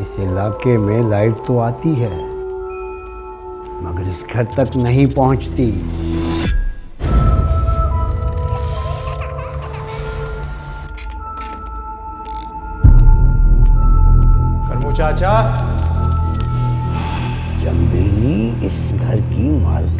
इस इलाके में लाइट तो आती है मगर इस घर तक नहीं पहुँचती। चाचा। जम्बेली इस घर की मालिक